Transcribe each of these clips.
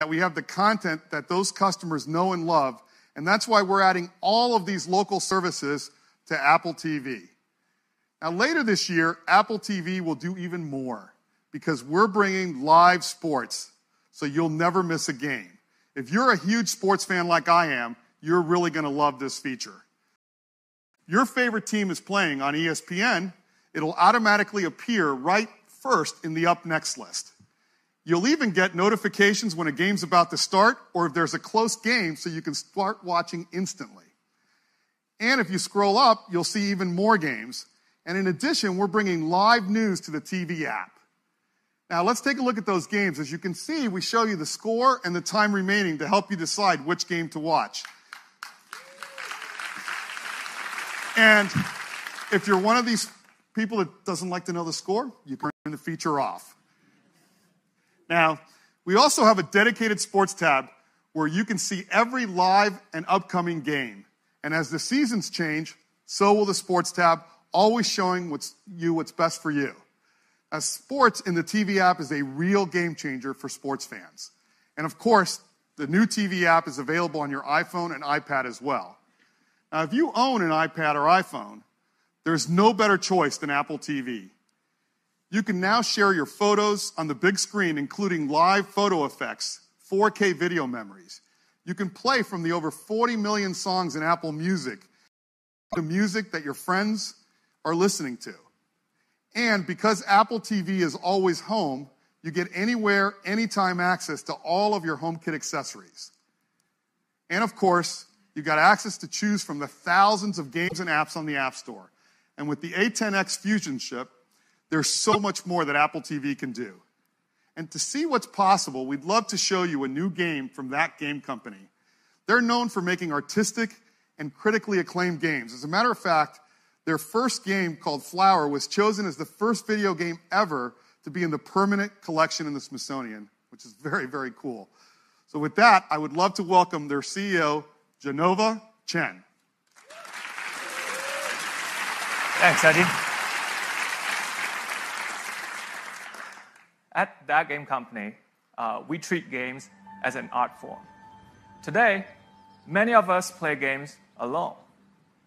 that we have the content that those customers know and love, and that's why we're adding all of these local services to Apple TV. Now, later this year, Apple TV will do even more because we're bringing live sports, so you'll never miss a game. If you're a huge sports fan like I am, you're really going to love this feature. Your favorite team is playing on ESPN, it'll automatically appear right first in the up next list. You'll even get notifications when a game's about to start or if there's a close game so you can start watching instantly. And if you scroll up, you'll see even more games. And in addition, we're bringing live news to the TV app. Now let's take a look at those games. As you can see, we show you the score and the time remaining to help you decide which game to watch. And if you're one of these people that doesn't like to know the score, you can turn the feature off. Now, we also have a dedicated sports tab where you can see every live and upcoming game. And as the seasons change, so will the sports tab, always showing what's, you what's best for you. As sports in the TV app is a real game changer for sports fans. And of course, the new TV app is available on your iPhone and iPad as well. Now, if you own an iPad or iPhone, there's no better choice than Apple TV. You can now share your photos on the big screen, including live photo effects, 4K video memories. You can play from the over 40 million songs in Apple Music, the music that your friends are listening to. And because Apple TV is always home, you get anywhere, anytime access to all of your HomeKit accessories. And of course, you've got access to choose from the thousands of games and apps on the App Store. And with the A10X Fusion chip, there's so much more that Apple TV can do. And to see what's possible, we'd love to show you a new game from that game company. They're known for making artistic and critically acclaimed games. As a matter of fact, their first game, called Flower, was chosen as the first video game ever to be in the permanent collection in the Smithsonian, which is very, very cool. So, with that, I would love to welcome their CEO, Jenova Chen. Thanks, Eddie. At that game company, uh, we treat games as an art form. Today, many of us play games alone,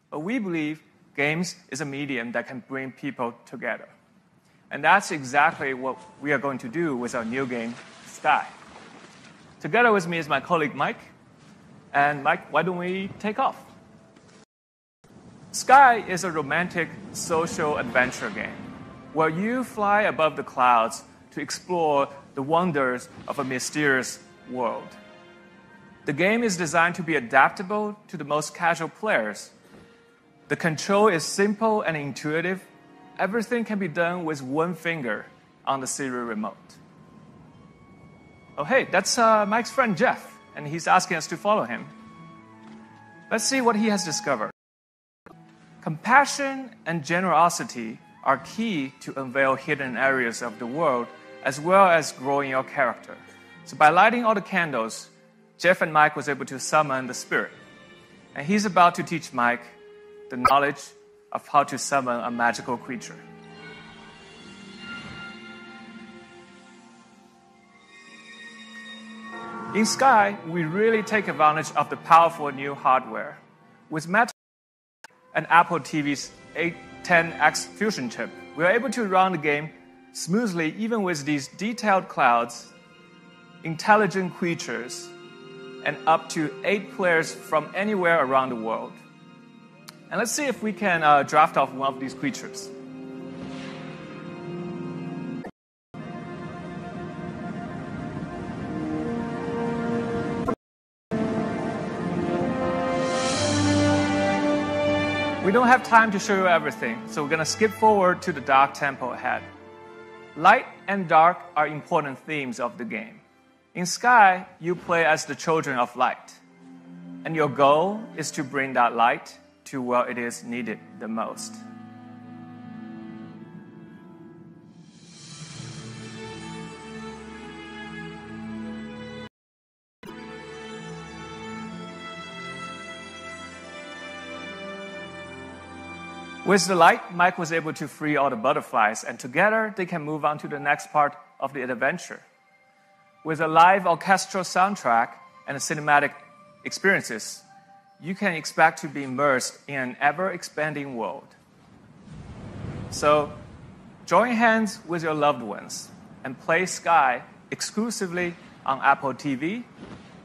but we believe games is a medium that can bring people together. And that's exactly what we are going to do with our new game, Sky. Together with me is my colleague Mike. And Mike, why don't we take off? Sky is a romantic social adventure game where you fly above the clouds to explore the wonders of a mysterious world. The game is designed to be adaptable to the most casual players the control is simple and intuitive. Everything can be done with one finger on the Siri remote. Oh, hey, that's uh, Mike's friend Jeff, and he's asking us to follow him. Let's see what he has discovered. Compassion and generosity are key to unveil hidden areas of the world as well as growing your character. So by lighting all the candles, Jeff and Mike was able to summon the spirit. And he's about to teach Mike the knowledge of how to summon a magical creature. In Sky, we really take advantage of the powerful new hardware. With Metal and Apple TV's A10X Fusion chip, we are able to run the game smoothly even with these detailed clouds, intelligent creatures, and up to eight players from anywhere around the world. And let's see if we can uh, draft off one of these creatures. We don't have time to show you everything, so we're going to skip forward to the dark temple ahead. Light and dark are important themes of the game. In Sky, you play as the children of light, and your goal is to bring that light to where it is needed the most. With the light, Mike was able to free all the butterflies, and together they can move on to the next part of the adventure. With a live orchestral soundtrack and cinematic experiences, you can expect to be immersed in an ever expanding world. So, join hands with your loved ones and play Sky exclusively on Apple TV,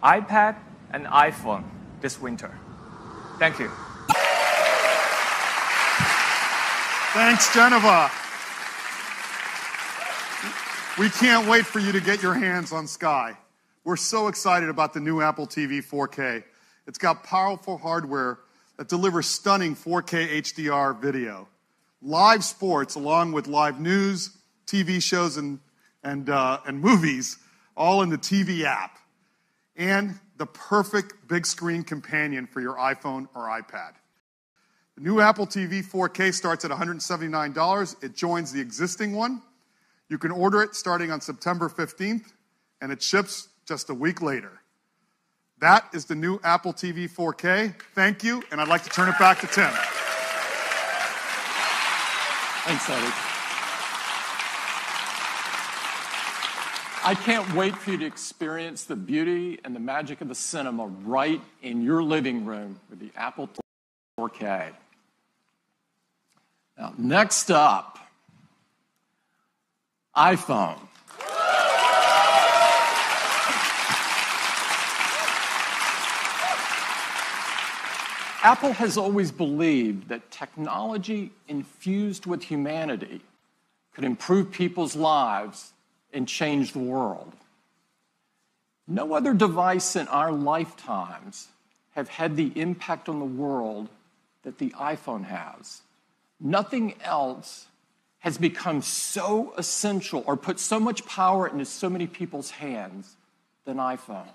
iPad, and iPhone this winter. Thank you. Thanks, Jenova. We can't wait for you to get your hands on Sky. We're so excited about the new Apple TV 4K. It's got powerful hardware that delivers stunning 4K HDR video, live sports, along with live news, TV shows, and, and, uh, and movies, all in the TV app, and the perfect big screen companion for your iPhone or iPad. The new Apple TV 4K starts at $179. It joins the existing one. You can order it starting on September 15th, and it ships just a week later. That is the new Apple TV 4K. Thank you, and I'd like to turn it back to Tim. Thanks, Eddie. I can't wait for you to experience the beauty and the magic of the cinema right in your living room with the Apple TV 4K. Now, next up, iPhone. Apple has always believed that technology infused with humanity could improve people's lives and change the world. No other device in our lifetimes have had the impact on the world that the iPhone has. Nothing else has become so essential or put so much power into so many people's hands than iPhone.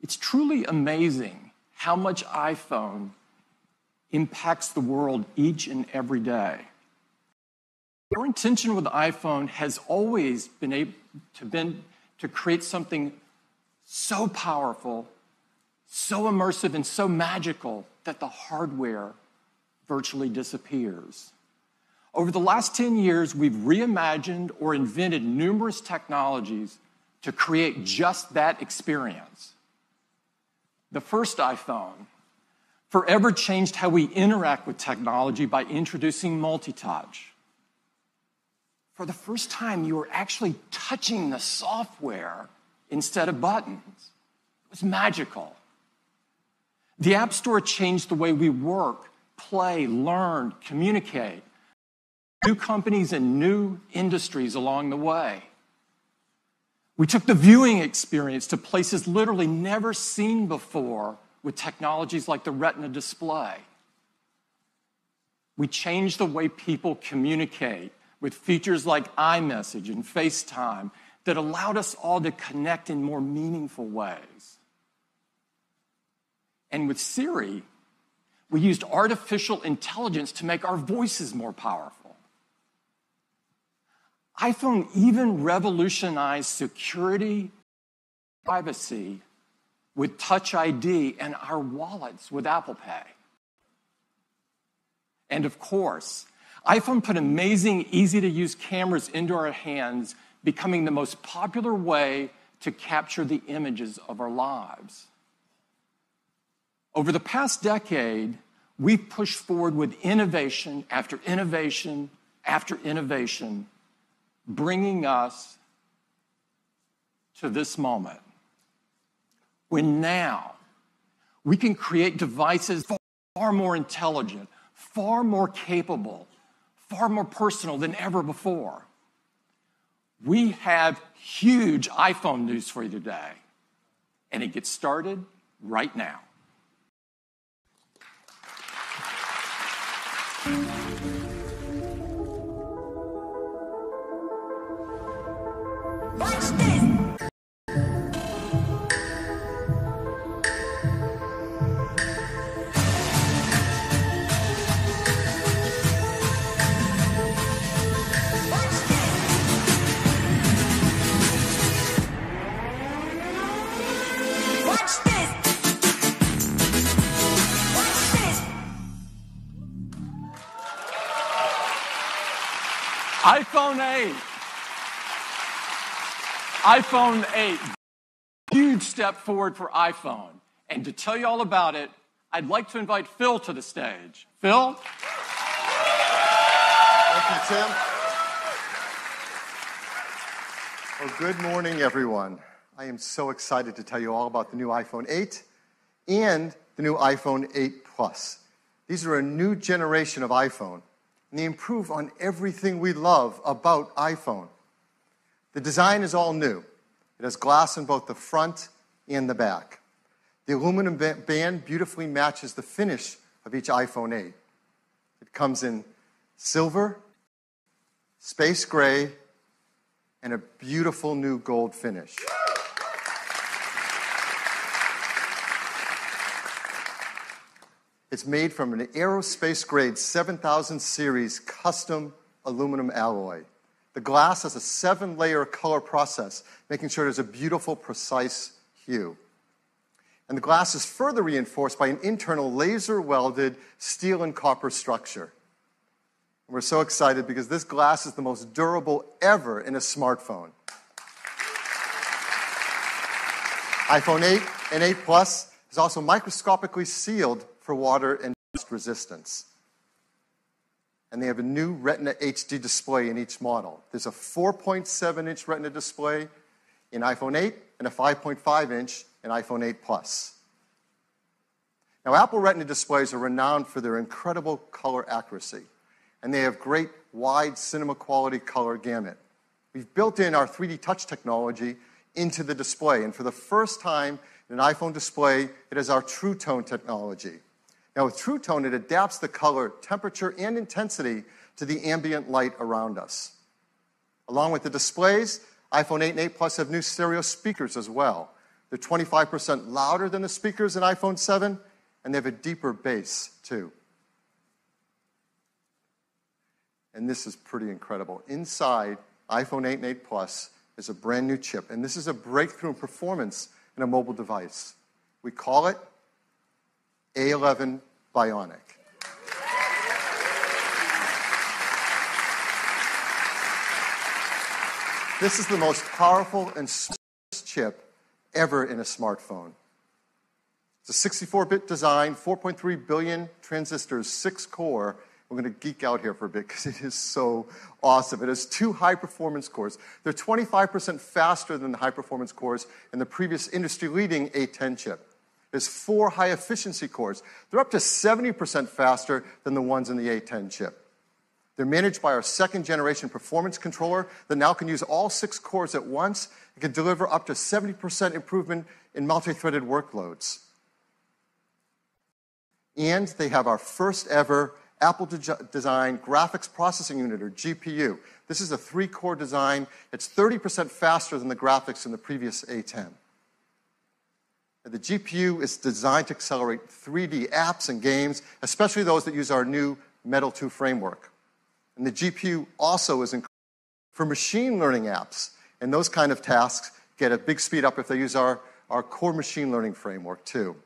It's truly amazing how much iPhone impacts the world each and every day. Our intention with iPhone has always been able to, been to create something so powerful, so immersive, and so magical that the hardware virtually disappears. Over the last 10 years, we've reimagined or invented numerous technologies to create just that experience. The first iPhone forever changed how we interact with technology by introducing multi-touch. For the first time, you were actually touching the software instead of buttons. It was magical. The App Store changed the way we work play, learn, communicate. New companies and new industries along the way. We took the viewing experience to places literally never seen before with technologies like the Retina display. We changed the way people communicate with features like iMessage and FaceTime that allowed us all to connect in more meaningful ways. And with Siri, we used artificial intelligence to make our voices more powerful. iPhone even revolutionized security, privacy with Touch ID and our wallets with Apple Pay. And of course, iPhone put amazing, easy to use cameras into our hands, becoming the most popular way to capture the images of our lives. Over the past decade, we've pushed forward with innovation after innovation after innovation, bringing us to this moment when now we can create devices far more intelligent, far more capable, far more personal than ever before. We have huge iPhone news for you today, and it gets started right now. Thank you. iPhone 8. iPhone 8, huge step forward for iPhone. And to tell you all about it, I'd like to invite Phil to the stage. Phil? Thank you, Tim. Well, good morning, everyone. I am so excited to tell you all about the new iPhone 8 and the new iPhone 8 Plus. These are a new generation of iPhone, and they improve on everything we love about iPhone. The design is all new. It has glass in both the front and the back. The aluminum band beautifully matches the finish of each iPhone 8. It comes in silver, space gray, and a beautiful new gold finish. It's made from an aerospace grade 7000 series custom aluminum alloy. The glass has a seven layer color process, making sure there's a beautiful, precise hue. And the glass is further reinforced by an internal laser welded steel and copper structure. And we're so excited because this glass is the most durable ever in a smartphone. iPhone 8 and 8 Plus is also microscopically sealed for water and dust resistance. And they have a new Retina HD display in each model. There's a 4.7 inch Retina display in iPhone 8 and a 5.5 inch in iPhone 8 Plus. Now, Apple Retina displays are renowned for their incredible color accuracy, and they have great wide cinema quality color gamut. We've built in our 3D touch technology into the display, and for the first time in an iPhone display, it has our True Tone technology. Now, with True Tone, it adapts the color, temperature, and intensity to the ambient light around us. Along with the displays, iPhone 8 and 8 Plus have new stereo speakers as well. They're 25% louder than the speakers in iPhone 7, and they have a deeper bass, too. And this is pretty incredible. Inside iPhone 8 and 8 Plus is a brand new chip, and this is a breakthrough in performance in a mobile device. We call it A11 Bionic. This is the most powerful and smartest chip ever in a smartphone. It's a 64 bit design, 4.3 billion transistors, six core. We're going to geek out here for a bit because it is so awesome. It has two high performance cores. They're 25% faster than the high performance cores in the previous industry leading A10 chip. There's four high efficiency cores. They're up to 70% faster than the ones in the A10 chip. They're managed by our second generation performance controller that now can use all six cores at once and can deliver up to 70% improvement in multi threaded workloads. And they have our first ever Apple design graphics processing unit, or GPU. This is a three core design. It's 30% faster than the graphics in the previous A10. And the GPU is designed to accelerate 3D apps and games, especially those that use our new Metal 2 framework. And the GPU also is for machine learning apps. And those kind of tasks get a big speed up if they use our, our core machine learning framework, too.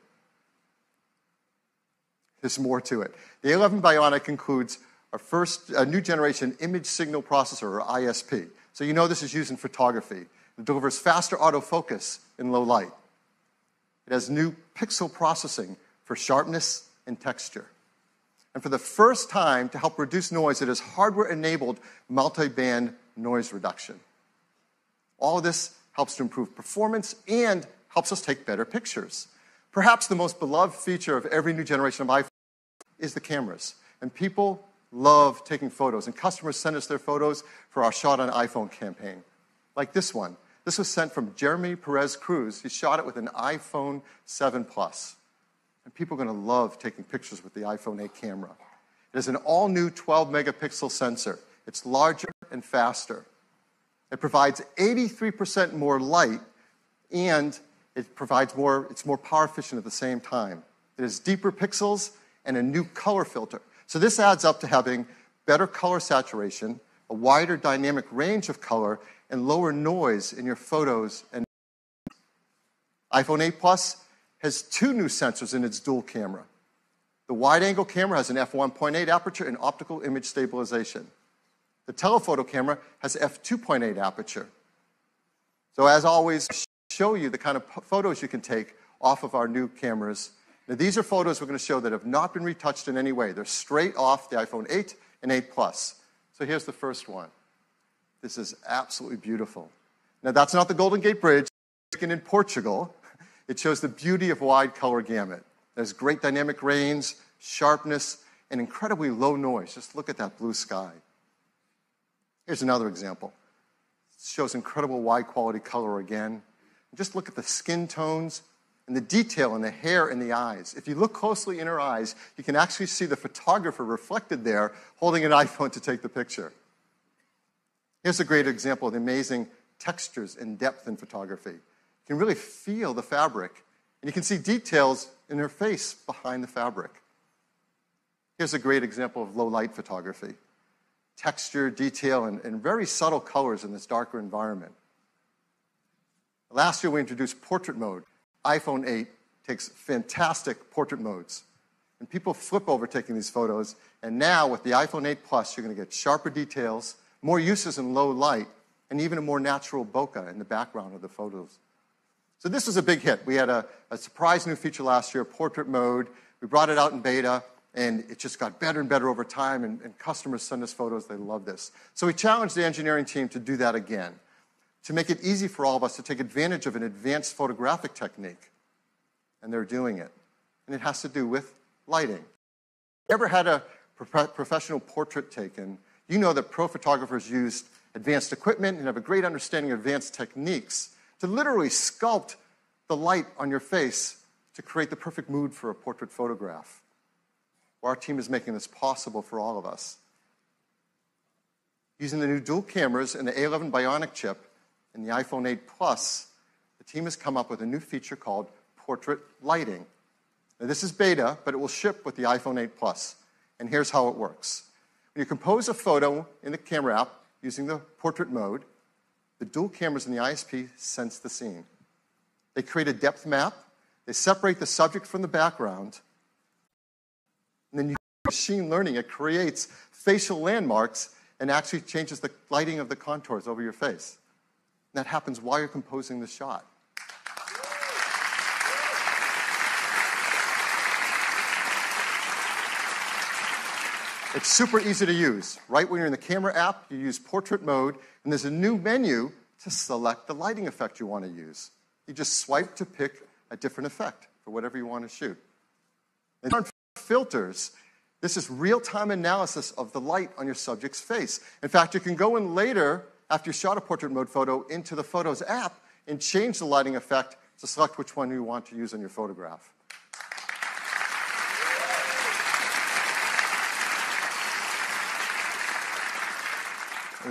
There's more to it. The A11 Bionic includes our first a new generation image signal processor, or ISP. So you know this is used in photography. It delivers faster autofocus in low light. It has new pixel processing for sharpness and texture. And for the first time, to help reduce noise, it has hardware enabled multi band noise reduction. All of this helps to improve performance and helps us take better pictures. Perhaps the most beloved feature of every new generation of iPhone is the cameras. And people love taking photos, and customers send us their photos for our Shot on iPhone campaign, like this one. This was sent from Jeremy Perez Cruz. He shot it with an iPhone 7 Plus. And people are going to love taking pictures with the iPhone 8 camera. It is an all new 12 megapixel sensor. It's larger and faster. It provides 83% more light and it provides more, it's more power efficient at the same time. It has deeper pixels and a new color filter. So this adds up to having better color saturation, a wider dynamic range of color, and lower noise in your photos and iPhone 8 Plus has two new sensors in its dual camera. The wide angle camera has an f1.8 aperture and optical image stabilization. The telephoto camera has f2.8 aperture. So as always, show you the kind of photos you can take off of our new cameras. Now, these are photos we're going to show that have not been retouched in any way. They're straight off the iPhone 8 and 8 Plus. So here's the first one. This is absolutely beautiful. Now, that's not the Golden Gate Bridge taken in Portugal. It shows the beauty of wide color gamut. There's great dynamic range, sharpness, and incredibly low noise. Just look at that blue sky. Here's another example. It shows incredible wide quality color again. Just look at the skin tones and the detail in the hair and the eyes. If you look closely in her eyes, you can actually see the photographer reflected there holding an iPhone to take the picture. Here's a great example of the amazing textures and depth in photography. You can really feel the fabric, and you can see details in her face behind the fabric. Here's a great example of low light photography texture, detail, and, and very subtle colors in this darker environment. Last year, we introduced portrait mode. iPhone 8 takes fantastic portrait modes. And people flip over taking these photos. And now, with the iPhone 8 Plus, you're going to get sharper details, more uses in low light, and even a more natural bokeh in the background of the photos. So, this was a big hit. We had a, a surprise new feature last year, portrait mode. We brought it out in beta. And it just got better and better over time, and, and customers send us photos. They love this. So we challenged the engineering team to do that again, to make it easy for all of us to take advantage of an advanced photographic technique. And they're doing it. And it has to do with lighting. Ever had a pro- professional portrait taken? You know that pro photographers use advanced equipment and have a great understanding of advanced techniques to literally sculpt the light on your face to create the perfect mood for a portrait photograph. Our team is making this possible for all of us. Using the new dual cameras and the A11 Bionic chip and the iPhone 8 Plus, the team has come up with a new feature called portrait lighting. Now, this is beta, but it will ship with the iPhone 8 Plus. And here's how it works. When you compose a photo in the camera app using the portrait mode, the dual cameras in the ISP sense the scene. They create a depth map, they separate the subject from the background, and then you machine learning, it creates facial landmarks and actually changes the lighting of the contours over your face. And that happens while you're composing the shot. It's super easy to use. Right when you're in the camera app, you use portrait mode, and there's a new menu to select the lighting effect you want to use. You just swipe to pick a different effect for whatever you want to shoot. And filters. This is real time analysis of the light on your subject's face. In fact, you can go in later, after you shot a portrait mode photo, into the Photos app and change the lighting effect to select which one you want to use on your photograph.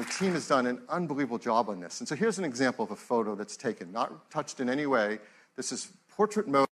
And the team has done an unbelievable job on this. And so here's an example of a photo that's taken, not touched in any way. This is portrait mode.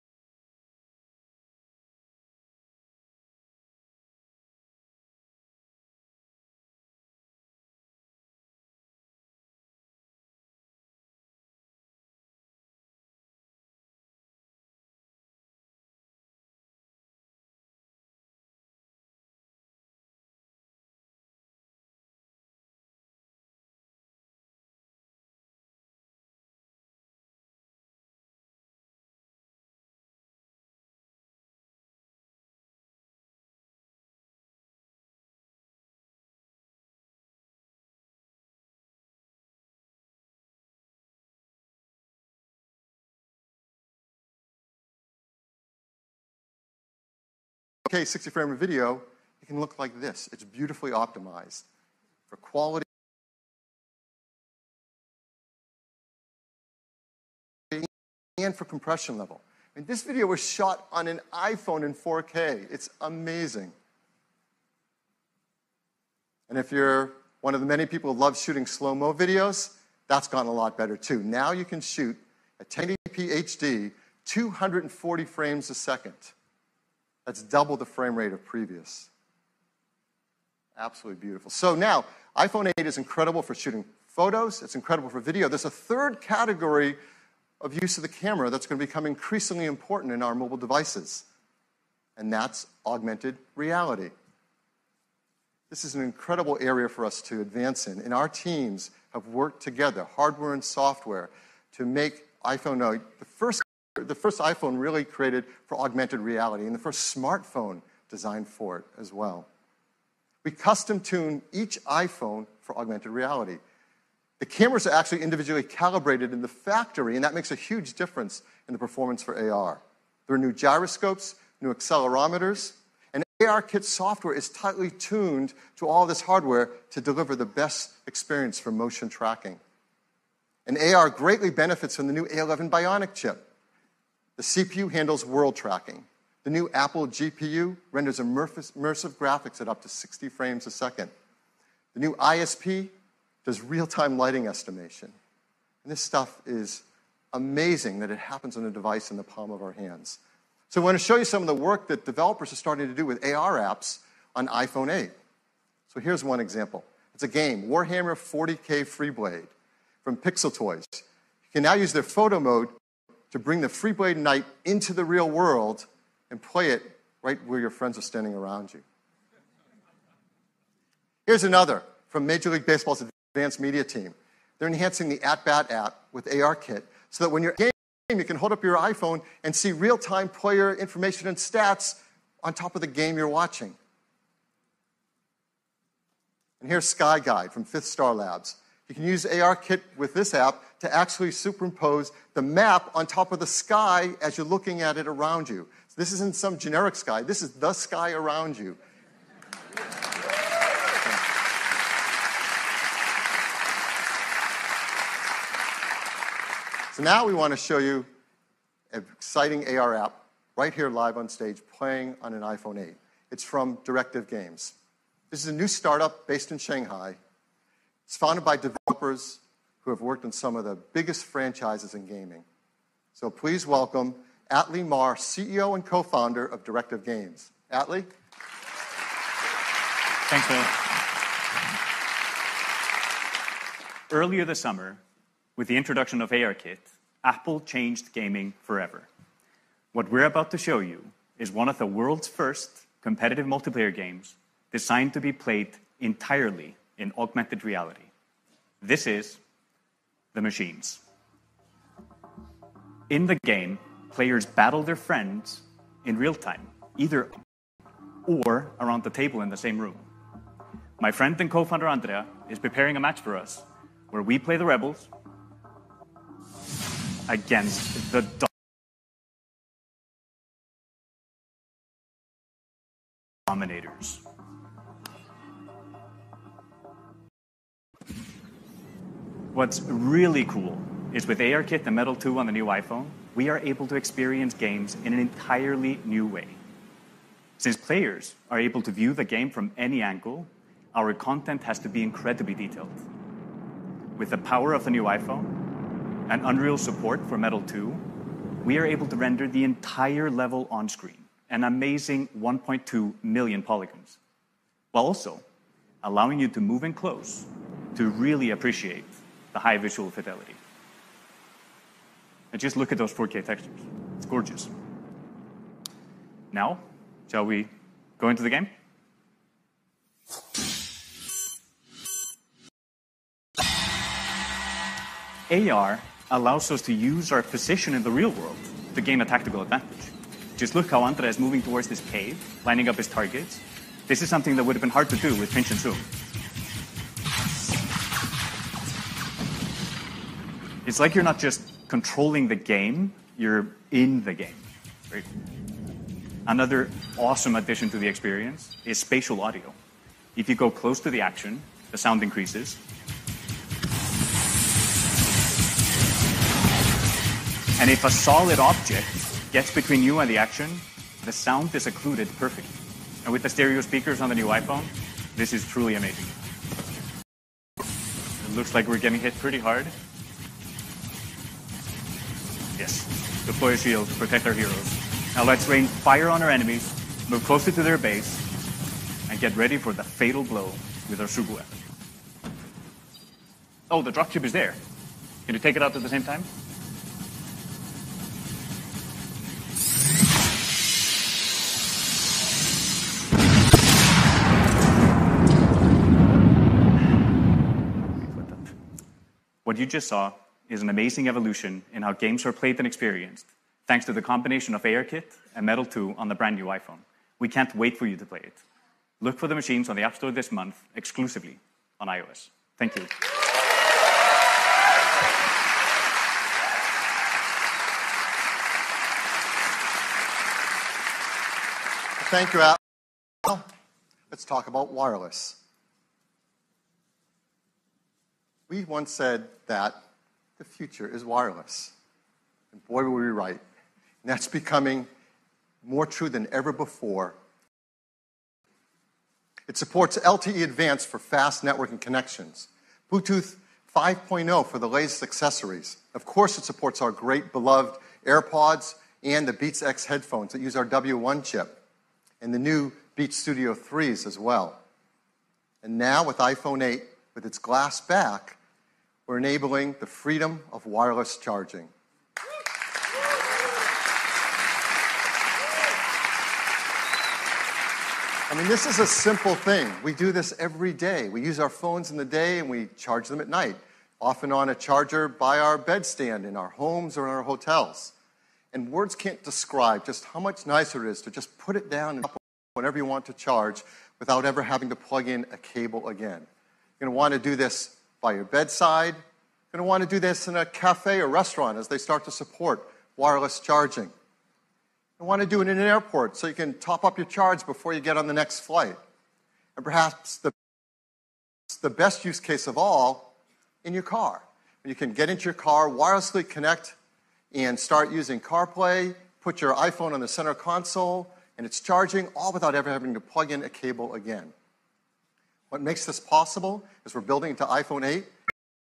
Okay, 60 frame of video, it can look like this. It's beautifully optimized for quality and for compression level. And this video was shot on an iPhone in 4K. It's amazing. And if you're one of the many people who love shooting slow mo videos, that's gotten a lot better too. Now you can shoot at 1080p HD, 240 frames a second. That's double the frame rate of previous. Absolutely beautiful. So now, iPhone 8 is incredible for shooting photos, it's incredible for video. There's a third category of use of the camera that's going to become increasingly important in our mobile devices, and that's augmented reality. This is an incredible area for us to advance in, and our teams have worked together, hardware and software, to make iPhone 8 the first, the first iPhone really created for augmented reality and the first smartphone designed for it as well. We custom tune each iPhone for augmented reality. The cameras are actually individually calibrated in the factory, and that makes a huge difference in the performance for AR. There are new gyroscopes, new accelerometers, and ARKit software is tightly tuned to all this hardware to deliver the best experience for motion tracking. And AR greatly benefits from the new A11 Bionic chip. The CPU handles world tracking. The new Apple GPU renders immersive graphics at up to 60 frames a second. The new ISP does real time lighting estimation. And this stuff is amazing that it happens on a device in the palm of our hands. So, I want to show you some of the work that developers are starting to do with AR apps on iPhone 8. So, here's one example it's a game, Warhammer 40k Freeblade from Pixel Toys. You can now use their photo mode to bring the Freeblade Knight into the real world and play it right where your friends are standing around you. Here's another from Major League Baseball's advanced media team. They're enhancing the At Bat app with ARKit so that when you're game, you can hold up your iPhone and see real time player information and stats on top of the game you're watching. And here's Sky Guide from Fifth Star Labs. You can use ARKit with this app to actually superimpose the map on top of the sky as you're looking at it around you. So this isn't some generic sky, this is the sky around you. So now we want to show you an exciting AR app right here live on stage playing on an iPhone 8. It's from Directive Games. This is a new startup based in Shanghai. It's founded by developers who have worked on some of the biggest franchises in gaming. So please welcome Atli Mar, CEO and co founder of Directive Games. Atli? Thanks, Will. Earlier this summer, with the introduction of ARKit, Apple changed gaming forever. What we're about to show you is one of the world's first competitive multiplayer games designed to be played entirely in augmented reality. This is The Machines. In the game, players battle their friends in real time, either or around the table in the same room. My friend and co founder Andrea is preparing a match for us where we play the rebels against the dominators. What's really cool is with ARKit and Metal 2 on the new iPhone, we are able to experience games in an entirely new way. Since players are able to view the game from any angle, our content has to be incredibly detailed. With the power of the new iPhone, and Unreal support for Metal 2, we are able to render the entire level on screen, an amazing 1.2 million polygons, while also allowing you to move in close to really appreciate the high visual fidelity. And just look at those 4K textures. It's gorgeous. Now, shall we go into the game? AR allows us to use our position in the real world to gain a tactical advantage. Just look how Andrea is moving towards this cave, lining up his targets. This is something that would have been hard to do with pinch and zoom. It's like you're not just controlling the game, you're in the game. Right? Another awesome addition to the experience is spatial audio. If you go close to the action, the sound increases. And if a solid object gets between you and the action, the sound is occluded perfectly. And with the stereo speakers on the new iPhone, this is truly amazing. It looks like we're getting hit pretty hard. Deploy a shield to protect our heroes. Now let's rain fire on our enemies, move closer to their base, and get ready for the fatal blow with our super weapon. Oh, the dropship is there. Can you take it out at the same time? What you just saw is an amazing evolution in how games are played and experienced, thanks to the combination of ARKit and Metal 2 on the brand new iPhone. We can't wait for you to play it. Look for the machines on the App Store this month, exclusively on iOS. Thank you. Thank you, Al. Let's talk about wireless. We once said that the future is wireless. And boy, were we right. And that's becoming more true than ever before. It supports LTE Advanced for fast networking connections, Bluetooth 5.0 for the latest accessories. Of course, it supports our great beloved AirPods and the Beats X headphones that use our W1 chip and the new Beats Studio 3s as well. And now with iPhone 8, with its glass back, we're enabling the freedom of wireless charging. I mean, this is a simple thing. We do this every day. We use our phones in the day and we charge them at night, often on a charger by our bedstand in our homes or in our hotels. And words can't describe just how much nicer it is to just put it down and whenever you want to charge without ever having to plug in a cable again. You're going to want to do this by your bedside. You're going to want to do this in a cafe or restaurant as they start to support wireless charging. You want to do it in an airport so you can top up your charge before you get on the next flight. And perhaps the, the best use case of all, in your car. You can get into your car, wirelessly connect and start using CarPlay, put your iPhone on the center console, and it's charging, all without ever having to plug in a cable again. What makes this possible is we're building into iPhone 8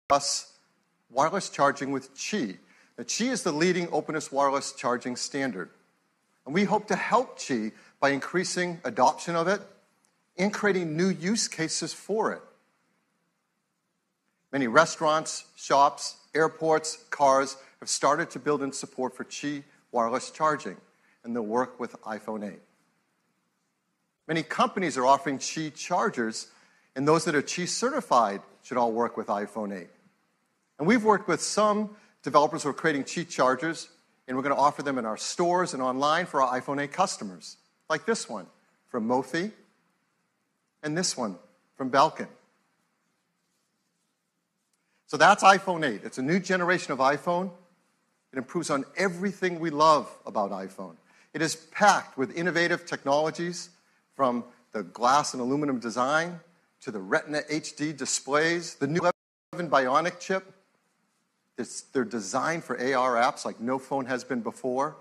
plus wireless charging with Qi. Now, Qi is the leading openness wireless charging standard. And we hope to help Qi by increasing adoption of it and creating new use cases for it. Many restaurants, shops, airports, cars have started to build in support for Qi wireless charging, and they'll work with iPhone 8. Many companies are offering Qi chargers, and those that are Qi certified should all work with iPhone 8. And we've worked with some developers who are creating Qi chargers, and we're going to offer them in our stores and online for our iPhone 8 customers, like this one from Mophie, and this one from Belkin. So that's iPhone 8. It's a new generation of iPhone it improves on everything we love about iPhone. It is packed with innovative technologies from the glass and aluminum design to the Retina HD displays, the new 11 Bionic chip. It's, they're designed for AR apps like no phone has been before.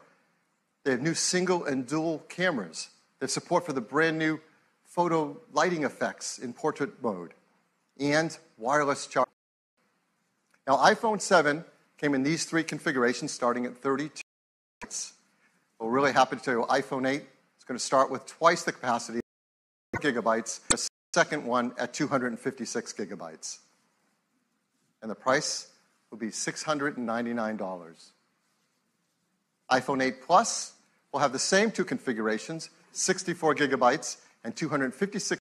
They have new single and dual cameras. They have support for the brand new photo lighting effects in portrait mode and wireless charging. Now, iPhone 7 Came in these three configurations starting at 32 gigabytes. We're really happy to tell you iPhone 8 is going to start with twice the capacity, gigabytes, second one at 256 gigabytes. And the price will be $699. iPhone 8 Plus will have the same two configurations, 64 gigabytes and 256